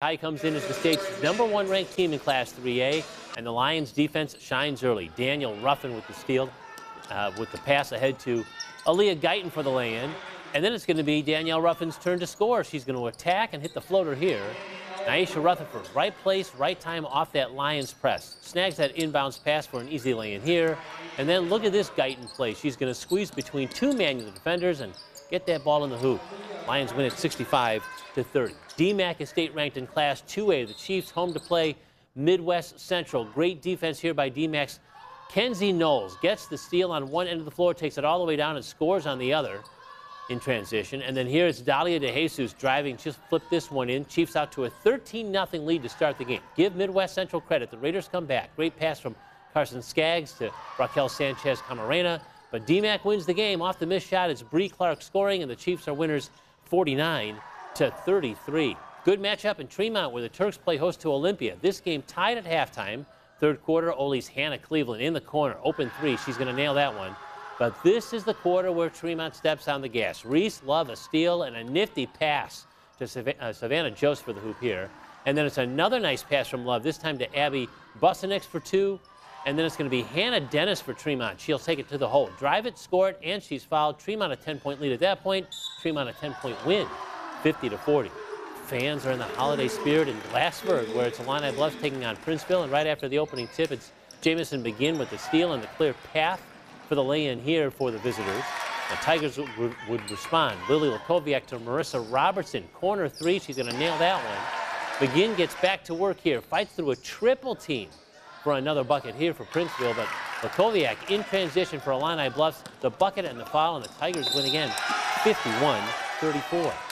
High comes in as the state's number one ranked team in Class 3A, and the Lions defense shines early. Danielle Ruffin with the steal, uh, with the pass ahead to Aaliyah Guyton for the lay-in. And then it's going to be Danielle Ruffin's turn to score. She's going to attack and hit the floater here. Nyesha Rutherford, right place, right time off that Lions press. Snags that inbounds pass for an easy lay-in here. And then look at this Guyton play. She's going to squeeze between two manual defenders and get that ball in the hoop. Lions win at 65 to 30. DMAC is state ranked in Class 2A. The Chiefs home to play Midwest Central. Great defense here by DMAC's Kenzie Knowles gets the steal on one end of the floor, takes it all the way down and scores on the other in transition. And then here it's Dalia DeJesus driving, just flipped this one in. Chiefs out to a 13-0 lead to start the game. Give Midwest Central credit. The Raiders come back. Great pass from Carson Skaggs to Raquel Sanchez Camarena. But DMAC wins the game off the missed shot. It's Bree Clark scoring, and the Chiefs are winners 49 to 33. Good matchup in Tremont where the Turks play host to Olympia. This game tied at halftime. Third quarter, Ole's Hannah Cleveland in the corner. Open three. She's going to nail that one. But this is the quarter where Tremont steps on the gas. Reese Love a steal and a nifty pass to uh, Savannah Joseph for the hoop here. And then it's another nice pass from Love, this time to Abby Busenix for two. And then it's going to be Hannah Dennis for Tremont. She'll take it to the hole. Drive it, score it, and she's fouled. Tremont a 10-point lead at that point. Tremont a 10-point win, 50 to 40. Fans are in the holiday spirit in Glasford, where it's Illini Bluffs taking on Princeville. And right after the opening tip, it's Jamison Begin with the steal and the clear path for the lay-in here for the visitors. The Tigers would, respond. Lily Lakoviak to Marissa Robertson. Corner three, she's going to nail that one. Begin gets back to work here, fights through a triple team for another bucket here for Princeville, but Lakoviak in transition for Illini Bluffs, the bucket and the foul, and the Tigers win again, 51-34.